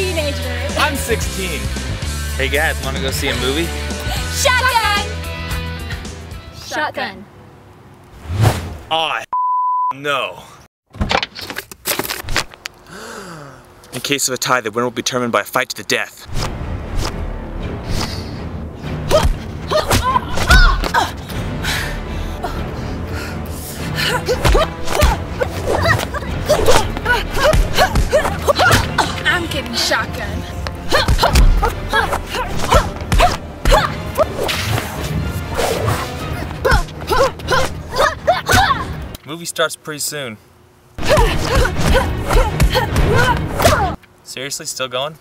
teenager. I'm 16. Hey guys, wanna go see a movie? Shotgun! Shotgun. Aw, no. In case of a tie, the winner will be determined by a fight to the death. Movie starts pretty soon. Seriously, still going?